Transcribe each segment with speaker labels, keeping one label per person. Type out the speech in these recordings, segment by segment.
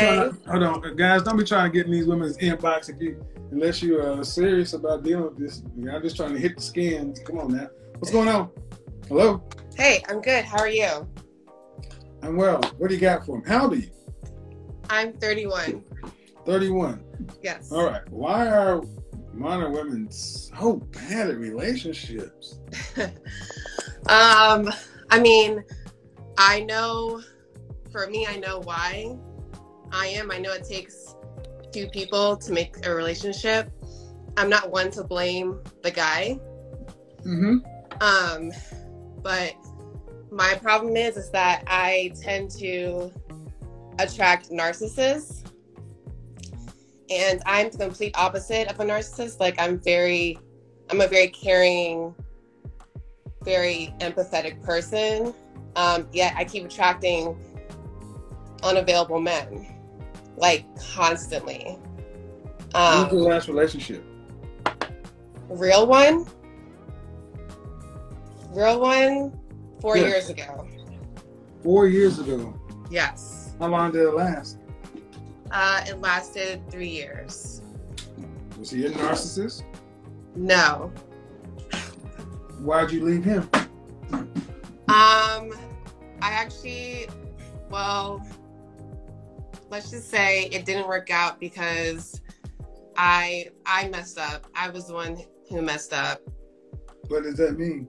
Speaker 1: To, hold on, guys. Don't be trying to get in these women's inbox if you, unless you are serious about dealing with this. I'm just trying to hit the scans. Come on now. What's going on? Hello.
Speaker 2: Hey, I'm good. How are you?
Speaker 1: I'm well. What do you got for me? How old are you?
Speaker 2: I'm 31.
Speaker 1: 31.
Speaker 2: Yes.
Speaker 1: All right. Why are modern women so bad at relationships?
Speaker 2: um, I mean, I know for me, I know why I am. I know it takes two people to make a relationship. I'm not one to blame the guy.
Speaker 1: Mm-hmm.
Speaker 2: Um, but my problem is is that I tend to attract narcissists. And I'm the complete opposite of a narcissist. Like I'm very I'm a very caring, very empathetic person. Um, yet I keep attracting unavailable men, like constantly.
Speaker 1: Um, When's your
Speaker 2: Um,
Speaker 1: last relationship?
Speaker 2: real one, real one, four
Speaker 1: Yes.
Speaker 2: years ago.
Speaker 1: Four years ago.
Speaker 2: Yes,
Speaker 1: How long did it last?
Speaker 2: uh, it lasted three years.
Speaker 1: Was he a narcissist?
Speaker 2: No,
Speaker 1: Why'd you leave him?
Speaker 2: um, I actually, well, let's just say it didn't work out because I I messed up. I was the one who messed up.
Speaker 1: What does that mean?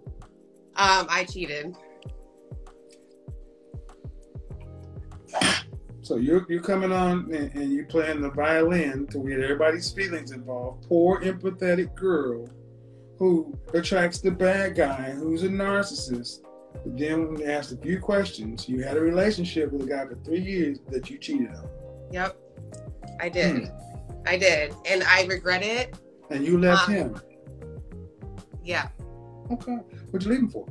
Speaker 2: Um, I cheated.
Speaker 1: So you're you're coming on and, and you're playing the violin to get everybody's feelings involved. Poor empathetic girl who attracts the bad guy who's a narcissist. But then when asked a few questions, you had a relationship with a guy for three years that you cheated on.
Speaker 2: Yep, I did. I did, and I regret it.
Speaker 1: And you left
Speaker 2: Um,
Speaker 1: him.
Speaker 2: Yeah.
Speaker 1: Okay. What'd you leave him for?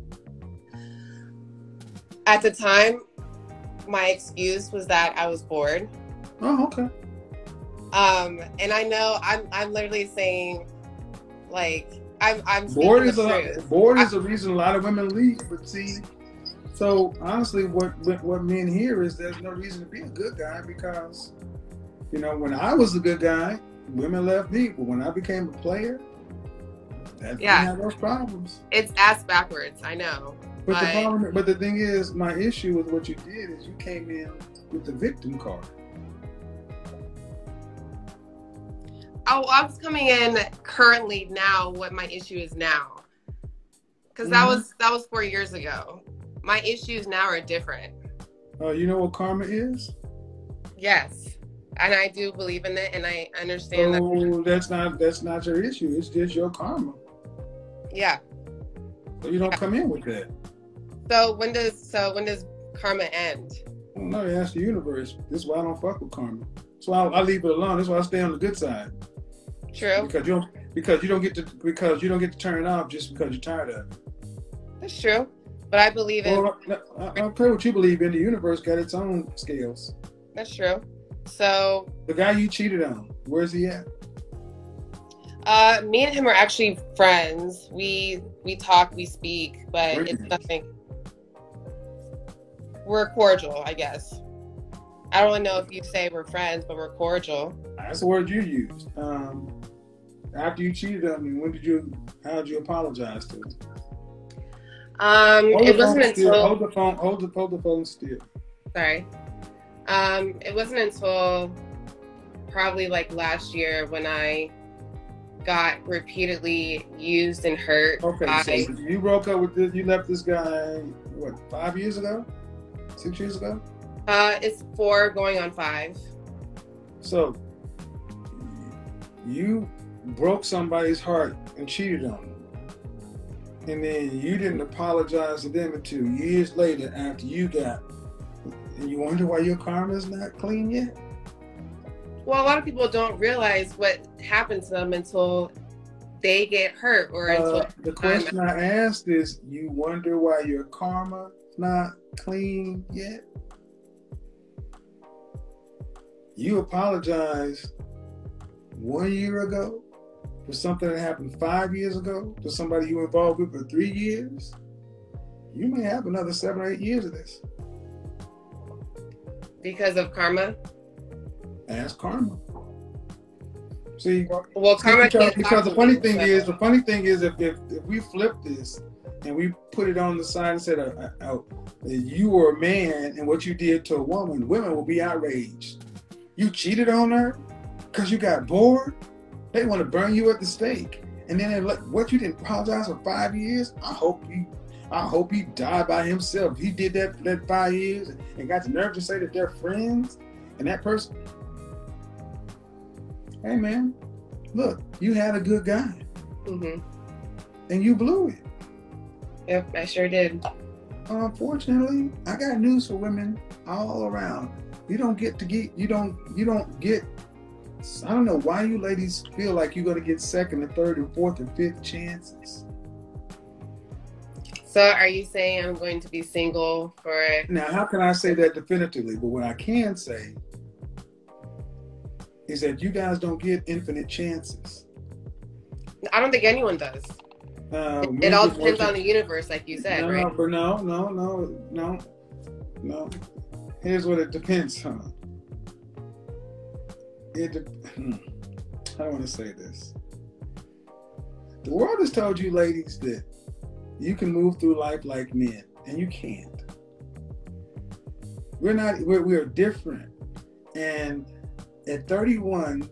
Speaker 2: At the time, my excuse was that I was bored.
Speaker 1: Oh, okay.
Speaker 2: Um, and I know I'm I'm literally saying, like, I'm I'm
Speaker 1: Bored is a bored is a reason a lot of women leave. But see, so honestly, what what what men hear is there's no reason to be a good guy because, you know, when I was a good guy, women left me. But when I became a player, that
Speaker 2: Yeah.
Speaker 1: those problems.
Speaker 2: It's ass backwards. I know.
Speaker 1: But the problem, but the thing is, my issue with what you did is you came in with the victim card.
Speaker 2: Oh, I was coming in currently now. What my issue is now, because that
Speaker 1: Mhm.
Speaker 2: was that was four years ago. My issues now are different.
Speaker 1: Uh, you know what karma is?
Speaker 2: Yes, and I do believe in it, and I understand that.
Speaker 1: So that's not that's not your issue. It's just your karma.
Speaker 2: Yeah.
Speaker 1: So you don't come in with that.
Speaker 2: So when does so when does karma end?
Speaker 1: No, don't. Ask the universe. This is why I don't fuck with karma. That's why I, I leave it alone. That's why I stay on the good side
Speaker 2: True.
Speaker 1: because you don't because you don't get to because you don't get to turn it off just because you're tired of it.
Speaker 2: That's true. But I believe in
Speaker 1: Well, I, I don't care what you believe in. The universe got its own scales.
Speaker 2: that's true. So
Speaker 1: The guy you cheated on, where's he at?
Speaker 2: uh me and him are actually friends. We we talk, we speak, but it's nothing. We're cordial, I guess. I don't know if you say we're friends, but we're cordial.
Speaker 1: That's the word you used. Um, after you cheated on me, when did you? How did you apologize to?
Speaker 2: Um it wasn't
Speaker 1: phone still.
Speaker 2: until
Speaker 1: Hold the phone. Hold the hold the phone still.
Speaker 2: sorry. Um, it wasn't until probably like last year when I got repeatedly used and hurt
Speaker 1: Okay,
Speaker 2: by
Speaker 1: so you broke up with this. You left this guy what five years ago, six years ago.
Speaker 2: Uh it's four going on five.
Speaker 1: So you broke somebody's heart and cheated on them, and then you didn't apologize to them until years later after you got. And you wonder why your karma is not clean yet.
Speaker 2: Well, a lot of people don't realize what happened to them until they get hurt or until
Speaker 1: Uh, the question I asked is, you wonder why your karma not clean yet? You apologized one year ago for something that happened five years ago to somebody you were involved with for three years. You may have another seven or eight years of this.
Speaker 2: because of karma.
Speaker 1: Ask karma. See,
Speaker 2: well, karma
Speaker 1: because, because the funny thing is, the funny thing is, if, if, if we flip this and we put it on the side and said, uh, uh, uh, you were a man and what you did to a woman, women will be outraged. You cheated on her because you got bored. They want to burn you at the stake. And then they're like, what you didn't apologize for five years? I hope he, I hope he died by himself. He did that for that five years and got the nerve to say that they're friends. And that person, hey man, look, you had a good guy. Mm-hmm. And you blew it.
Speaker 2: Yep, I sure did.
Speaker 1: Unfortunately, I got news for women all around. You don't get to get you don't you don't get I don't know why you ladies feel like you're gonna get second and third and fourth and fifth chances.
Speaker 2: So are you saying I'm going to be single for
Speaker 1: now how can I say that definitively? But what I can say is that you guys don't get infinite chances.
Speaker 2: I don't think anyone does. Uh, it all depends on the universe, like you said,
Speaker 1: no,
Speaker 2: right?
Speaker 1: But no, no, no, no, no. Here's what it depends on. It. De- hmm, I don't want to say this. The world has told you, ladies, that you can move through life like men, and you can't. We're not. We're, we're different, and at 31,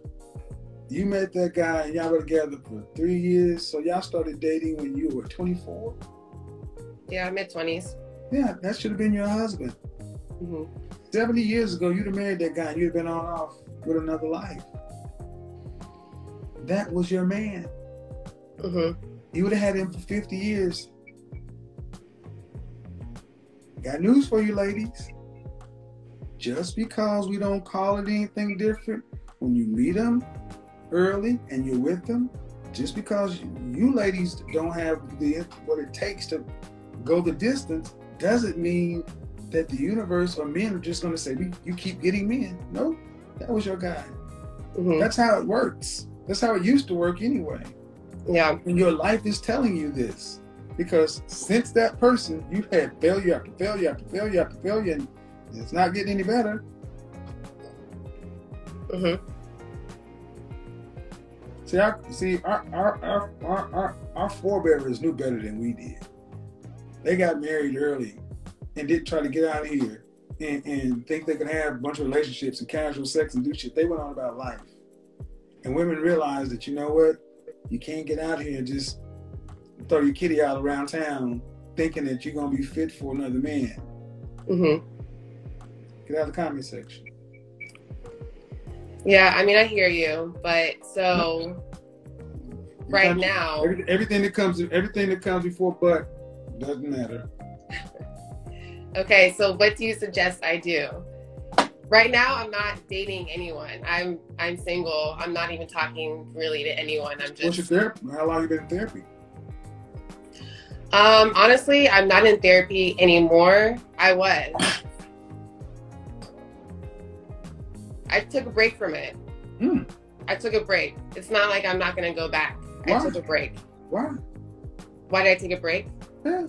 Speaker 1: you met that guy and y'all were together for three years. So y'all started dating when you were 24?
Speaker 2: Yeah, mid 20s.
Speaker 1: Yeah, that should have been your husband. Mm-hmm. 70 years ago, you'd have married that guy and you'd have been on off with another life. That was your man. Mm-hmm. You would have had him for 50 years. Got news for you, ladies. Just because we don't call it anything different, when you meet them early and you're with them, just because you ladies don't have the what it takes to go the distance, doesn't mean that the universe or men are just going to say, "You keep getting men." No, that was your guy. Mm-hmm. That's how it works. That's how it used to work anyway.
Speaker 2: Yeah.
Speaker 1: And your life is telling you this because since that person, you've had failure after failure after failure after failure, and it's not getting any better. Mm-hmm. See, our, see, our, our, our, our, our, our forebears knew better than we did. They got married early and didn't try to get out of here and, and think they could have a bunch of relationships and casual sex and do shit. They went on about life. And women realized that, you know what? You can't get out here and just throw your kitty out around town thinking that you're going to be fit for another man. Mm-hmm. Get out of the comment section.
Speaker 2: Yeah, I mean, I hear you, but so right now,
Speaker 1: everything that comes, everything that comes before but doesn't matter.
Speaker 2: okay, so what do you suggest I do? Right now, I'm not dating anyone. I'm I'm single. I'm not even talking really to anyone. I'm just.
Speaker 1: What's your therapy? How long you been in therapy?
Speaker 2: Um, honestly, I'm not in therapy anymore. I was. I took a break from it. Mm. I took a break. It's not like I'm not going to go back. Why? I took a break.
Speaker 1: Why?
Speaker 2: Why did I take a break?
Speaker 1: Yeah.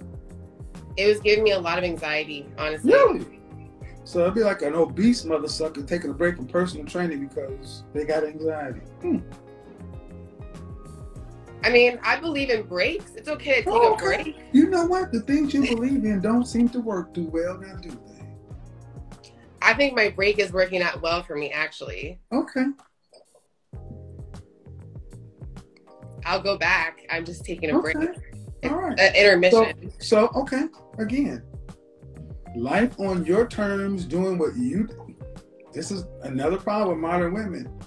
Speaker 2: It was giving me a lot of anxiety, honestly.
Speaker 1: Really? So it'd be like an obese mother sucker taking a break from personal training because they got anxiety. Hmm.
Speaker 2: I mean, I believe in breaks. It's okay to take oh, okay. a break.
Speaker 1: You know what? The things you believe in don't seem to work too well now, do they?
Speaker 2: I think my break is working out well for me, actually.
Speaker 1: Okay.
Speaker 2: I'll go back. I'm just taking a okay. break.
Speaker 1: All right.
Speaker 2: An intermission.
Speaker 1: So, so, okay. Again, life on your terms, doing what you. This is another problem with modern women.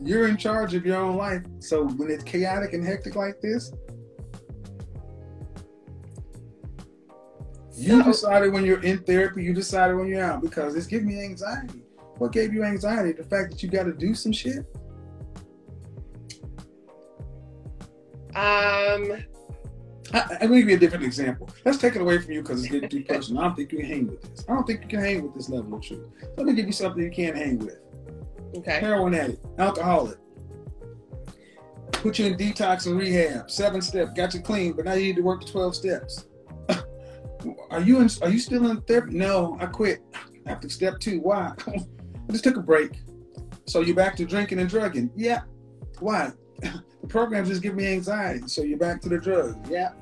Speaker 1: You're in charge of your own life. So when it's chaotic and hectic like this, You decided when you're in therapy, you decided when you're out because it's giving me anxiety. What gave you anxiety? The fact that you got to do some shit?
Speaker 2: Um,
Speaker 1: I, I'm going to give you a different example. Let's take it away from you because it's getting too personal. I don't think you can hang with this. I don't think you can hang with this level of truth. Let me give you something you can't hang with.
Speaker 2: Okay.
Speaker 1: Heroin addict, alcoholic. Put you in detox and rehab. Seven step, got you clean, but now you need to work the 12 steps are you in, are you still in therapy? No, I quit after step two. Why? I just took a break. So you're back to drinking and drugging. Yeah. Why? the program just give me anxiety. So you're back to the drugs. Yeah.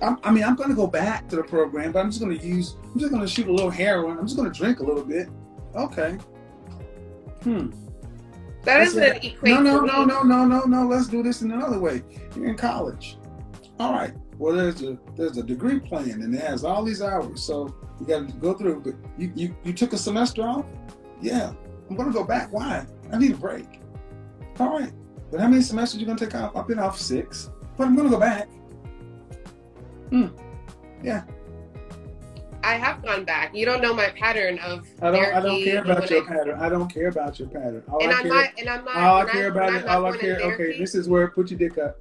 Speaker 1: I'm, mean, I'm going to go back to the program, but I'm just going to use, I'm just going to shoot a little heroin. I'm just going to drink a little bit. Okay. Hmm.
Speaker 2: That
Speaker 1: Let's
Speaker 2: doesn't equate
Speaker 1: No, no, no, no, no, no, no. Let's do this in another way. You're in college. All right. Well, there's a there's a degree plan, and it has all these hours, so you got to go through. But you, you you took a semester off. Yeah, I'm gonna go back. Why? I need a break. All right. But how many semesters you gonna take off? I've been off six, but I'm gonna go back. Hmm. Yeah.
Speaker 2: I have gone back. You don't know my pattern of
Speaker 1: I don't I don't care about your
Speaker 2: I-
Speaker 1: pattern. I don't care about your pattern. All
Speaker 2: And
Speaker 1: I
Speaker 2: I'm
Speaker 1: care
Speaker 2: not. And I'm not.
Speaker 1: all I care
Speaker 2: when
Speaker 1: about
Speaker 2: I'm
Speaker 1: it. All I care. Okay, this is where put your dick up.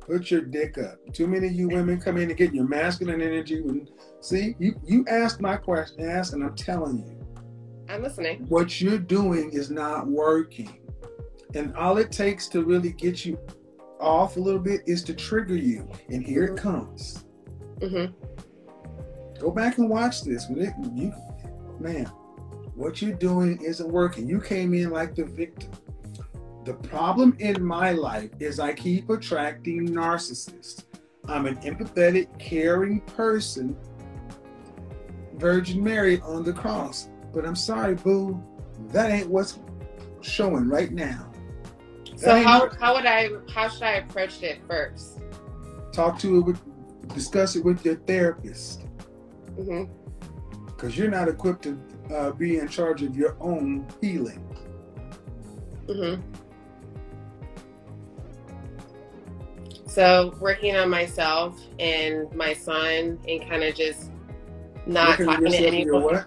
Speaker 1: Put your dick up. Too many of you women come in and get your masculine energy. When, see, you you asked my question, asked, and I'm telling you,
Speaker 2: I'm listening.
Speaker 1: what you're doing is not working. And all it takes to really get you off a little bit is to trigger you. And here it comes.
Speaker 2: hmm
Speaker 1: Go back and watch this. When it, you, man, what you're doing isn't working. You came in like the victim. The problem in my life is I keep attracting narcissists. I'm an empathetic, caring person, Virgin Mary on the cross. But I'm sorry, boo, that ain't what's showing right now.
Speaker 2: So
Speaker 1: ain't
Speaker 2: how how would I how should I approach it first?
Speaker 1: talk to it with, discuss it with your therapist. because you're not equipped to uh, be in charge of your own healing.
Speaker 2: hmm So working on myself and my son and kind of just not
Speaker 1: Looking
Speaker 2: talking to
Speaker 1: yourself and your
Speaker 2: anyone.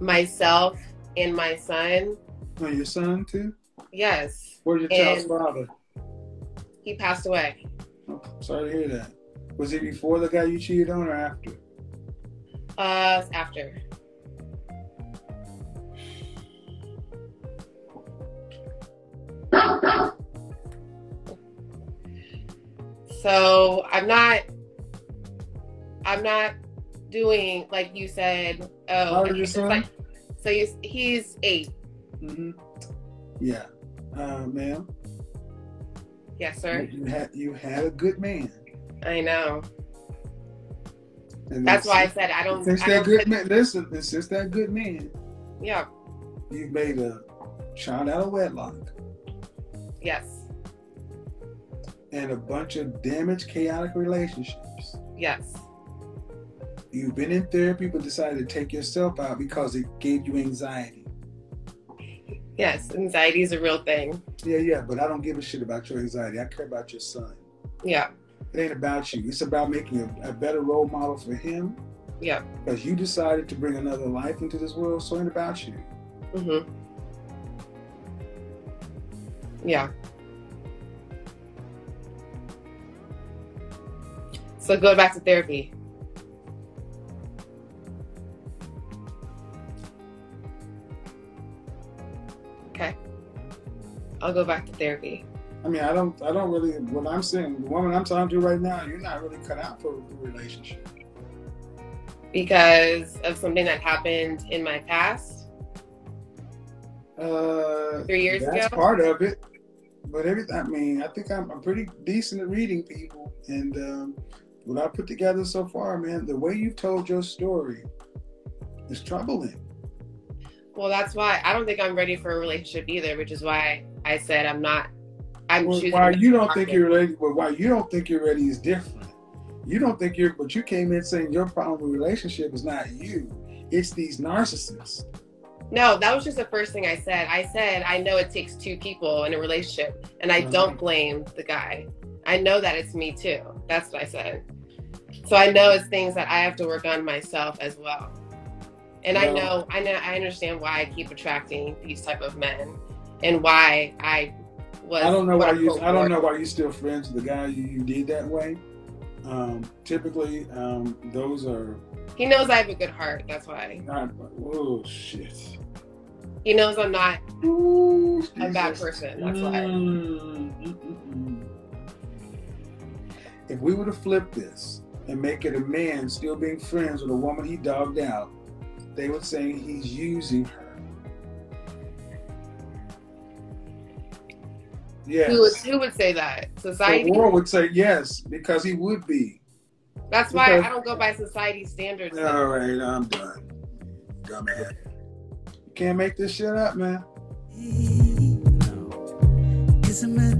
Speaker 2: Myself and my son.
Speaker 1: On your son too?
Speaker 2: Yes,
Speaker 1: Where's your child's father?
Speaker 2: he passed away.
Speaker 1: Oh, sorry to hear that. Was it before the guy you cheated on or after?
Speaker 2: Uh, after. So I'm not. I'm not doing like you said. Oh,
Speaker 1: How old your son?
Speaker 2: like so. He's he's eight.
Speaker 1: Mm-hmm. Yeah, uh, ma'am.
Speaker 2: Yes, sir.
Speaker 1: You had you had a good man.
Speaker 2: I know.
Speaker 1: And
Speaker 2: That's why I said I don't.
Speaker 1: Since
Speaker 2: I
Speaker 1: that
Speaker 2: don't
Speaker 1: good
Speaker 2: put-
Speaker 1: man, listen. Since that good man,
Speaker 2: Yeah.
Speaker 1: you've made a child out of wedlock
Speaker 2: Yes.
Speaker 1: and a bunch of damaged, chaotic relationships.
Speaker 2: Yes.
Speaker 1: You've been in therapy, but decided to take yourself out because it gave you anxiety.
Speaker 2: Yes. Anxiety is a real thing.
Speaker 1: Yeah, yeah, but I don't give a shit about your anxiety. I care about your son.
Speaker 2: Yeah.
Speaker 1: It ain't about you. It's about making a, a better role model for him
Speaker 2: Yeah.
Speaker 1: because you decided to bring another life into this world. So it ain't about you.
Speaker 2: Mm-hmm. Yeah. So go back to therapy. Okay. I'll go back to therapy.
Speaker 1: I mean, I don't, I don't really. What I'm saying, the woman I'm talking to right now, you're not really cut out for a relationship.
Speaker 2: because of something that happened in my past
Speaker 1: Uh,
Speaker 2: three years
Speaker 1: that's
Speaker 2: ago.
Speaker 1: That's part of it. But everything, I mean, I think I'm, I'm pretty decent at reading people, and um, what I put together so far, man, the way you've told your story is troubling.
Speaker 2: Well, that's why I don't think I'm ready for a relationship either, which is why I said I'm not. I'm
Speaker 1: Well,
Speaker 2: choosing.
Speaker 1: why you don't think you're ready? But why you don't think you're ready is different. You don't think you're, but you came in saying your problem with relationship is not you; it's these narcissists.
Speaker 2: No, that was just the first thing I said. I said I know it takes two people in a relationship, and I
Speaker 1: Mhm.
Speaker 2: don't blame the guy. I know that it's me too. That's what I said. So I know it's things that I have to work on myself as well. And I know, I know, I understand why I keep attracting these type of men, and why I was.
Speaker 1: I don't know why you. I don't know why you still friends with the guy you, you did that way. Um, typically, um, those are.
Speaker 2: He knows I have a good heart. That's why.
Speaker 1: Not, oh shit!
Speaker 2: He knows I'm not.
Speaker 1: Ooh,
Speaker 2: A bad person, that's why.
Speaker 1: Mm, mm, mm. If we were to flip this and make it a man still being friends with a woman he dogged out, they were saying he's using her. Yes.
Speaker 2: Who would, who would say that? Society?
Speaker 1: The world would say yes, because he would be.
Speaker 2: That's because, why I don't go by society standards.
Speaker 1: All though. right, I'm done. You can't make this shit up, man. No.